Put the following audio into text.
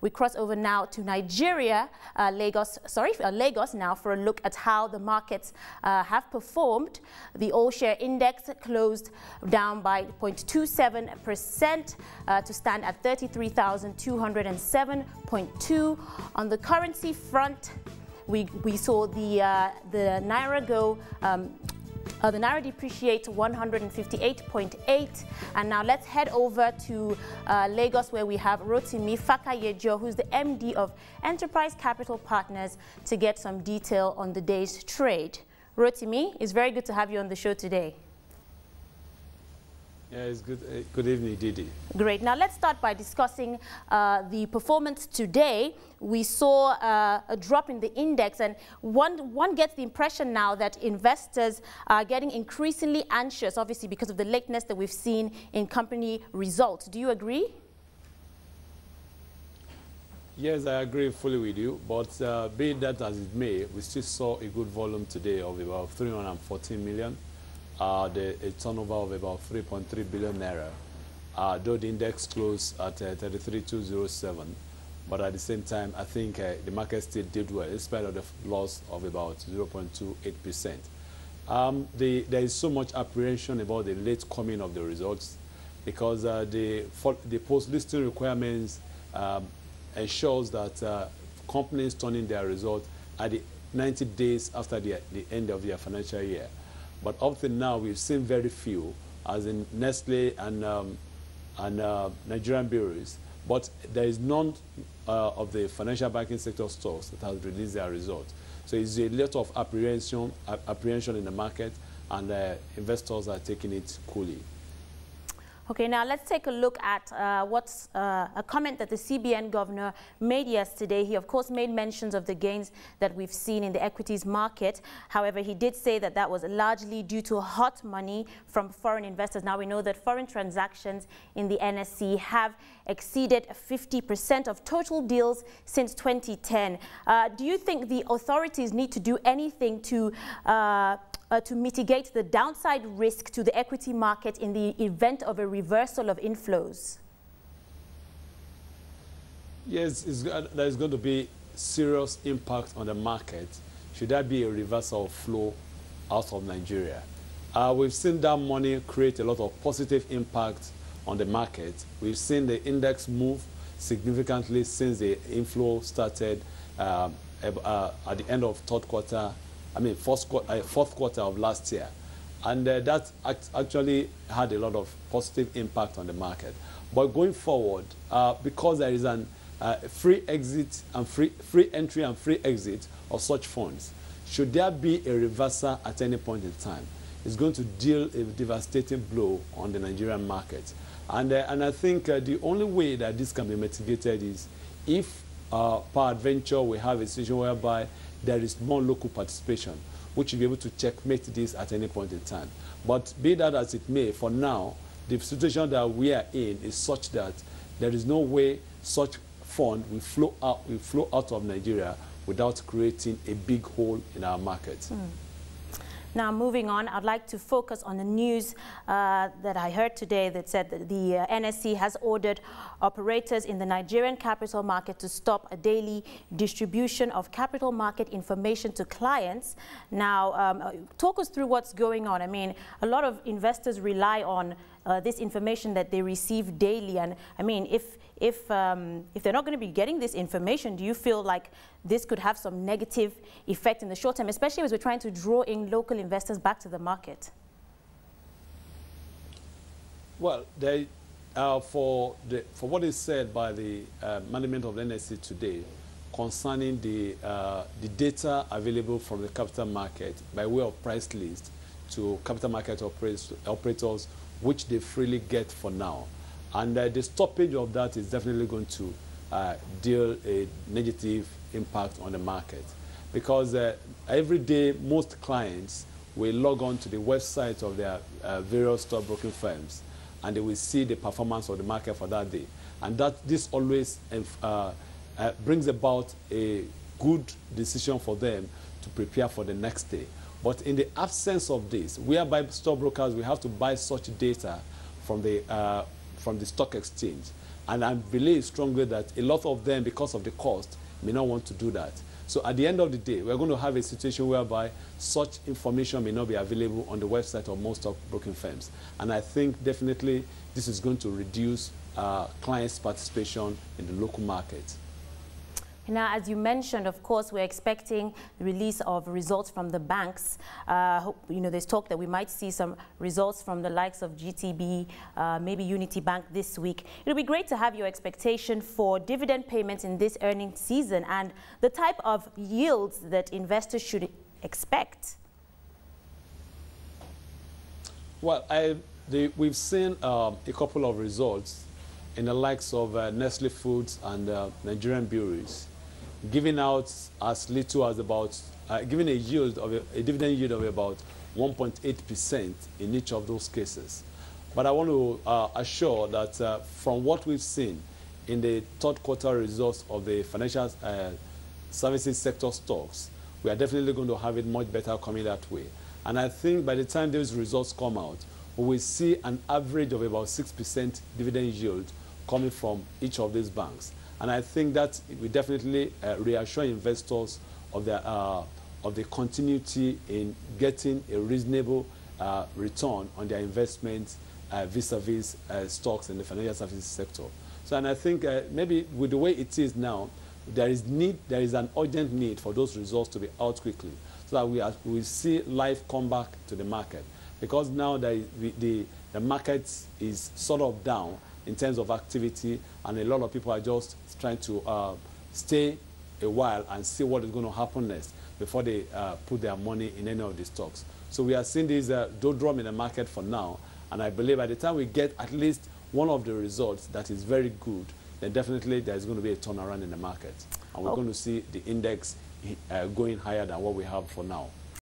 We cross over now to Nigeria, uh, Lagos, sorry, uh, Lagos now for a look at how the markets uh, have performed. The all share index closed down by 0.27% uh, to stand at 33,207.2. On the currency front, we, we saw the, uh, the Naira go um, uh, the Naira depreciates 158.8. And now let's head over to uh, Lagos where we have Rotimi Fakayejo, who's the MD of Enterprise Capital Partners, to get some detail on the day's trade. Rotimi, it's very good to have you on the show today. Yeah, it's good. Uh, good evening, Didi. Great. Now let's start by discussing uh, the performance today. We saw uh, a drop in the index, and one one gets the impression now that investors are getting increasingly anxious, obviously because of the lateness that we've seen in company results. Do you agree? Yes, I agree fully with you. But uh, be that as it may, we still saw a good volume today of about 314 million uh, the, a turnover of about 3.3 billion naira, uh, though the index closed at uh, 33,207. But at the same time, I think uh, the market still did well, in spite of the loss of about 0.28%. Um, the, there is so much apprehension about the late coming of the results because uh, the, the post-listing requirements um, ensures that uh, companies turning their results at the 90 days after the, the end of their financial year. But up to now, we've seen very few, as in Nestle and, um, and uh, Nigerian breweries. But there is none uh, of the financial banking sector stocks that has released their results. So it's a lot of apprehension, apprehension in the market, and uh, investors are taking it coolly. Okay, now let's take a look at uh, what's uh, a comment that the CBN governor made yesterday. He, of course, made mentions of the gains that we've seen in the equities market. However, he did say that that was largely due to hot money from foreign investors. Now, we know that foreign transactions in the NSE have exceeded 50% of total deals since 2010. Uh, do you think the authorities need to do anything to uh, uh, to mitigate the downside risk to the equity market in the event of a reversal of inflows? Yes, there's going to be serious impact on the market should there be a reversal of flow out of Nigeria. Uh, we've seen that money create a lot of positive impact on the market. We've seen the index move significantly since the inflow started uh, uh, at the end of third quarter I mean, fourth, uh, fourth quarter of last year. And uh, that act actually had a lot of positive impact on the market. But going forward, uh, because there is an uh, free exit and free, free entry and free exit of such funds, should there be a reversal at any point in time, it's going to deal a devastating blow on the Nigerian market. And, uh, and I think uh, the only way that this can be mitigated is if uh, adventure we have a situation whereby there is more local participation, which will be able to checkmate this at any point in time. But be that as it may, for now, the situation that we are in is such that there is no way such fund will flow out, will flow out of Nigeria without creating a big hole in our market. Mm. Now, moving on, I'd like to focus on the news uh, that I heard today that said that the uh, NSE has ordered operators in the Nigerian capital market to stop a daily distribution of capital market information to clients. Now, um, uh, talk us through what's going on. I mean, a lot of investors rely on uh, this information that they receive daily. And I mean, if if, um, if they're not going to be getting this information, do you feel like this could have some negative effect in the short term, especially as we're trying to draw in local investors back to the market? Well, they, uh, for, the, for what is said by the uh, management of the NSE today concerning the, uh, the data available from the capital market by way of price list to capital market operators, which they freely get for now, and uh, the stoppage of that is definitely going to uh, deal a negative impact on the market. Because uh, every day, most clients will log on to the website of their uh, various stockbroking firms, and they will see the performance of the market for that day. And that this always uh, uh, brings about a good decision for them to prepare for the next day. But in the absence of this, whereby stockbrokers, we have to buy such data from the from the stock exchange. And I believe strongly that a lot of them, because of the cost, may not want to do that. So at the end of the day, we're going to have a situation whereby such information may not be available on the website of most stockbroking firms. And I think definitely this is going to reduce uh, clients' participation in the local market. Now, as you mentioned, of course, we're expecting the release of results from the banks. Uh, you know, there's talk that we might see some results from the likes of GTB, uh, maybe Unity Bank this week. It would be great to have your expectation for dividend payments in this earnings season and the type of yields that investors should expect. Well, I, the, we've seen um, a couple of results in the likes of uh, Nestle Foods and uh, Nigerian breweries giving out as little as about, uh, giving a yield of a, a dividend yield of about 1.8% in each of those cases. But I want to uh, assure that uh, from what we've seen in the third quarter results of the financial uh, services sector stocks, we are definitely going to have it much better coming that way. And I think by the time those results come out, we will see an average of about 6% dividend yield coming from each of these banks. And I think that we definitely uh, reassure investors of the, uh, of the continuity in getting a reasonable uh, return on their investments uh, vis-a-vis -vis, stocks in the financial services sector. So, and I think uh, maybe with the way it is now, there is need, there is an urgent need for those results to be out quickly, so that we, are, we see life come back to the market. Because now the, the, the market is sort of down, in terms of activity, and a lot of people are just trying to uh, stay a while and see what is going to happen next before they uh, put their money in any of the stocks. So we are seeing this uh, doldrum in the market for now, and I believe by the time we get at least one of the results that is very good, then definitely there's going to be a turnaround in the market, and we're oh. going to see the index uh, going higher than what we have for now.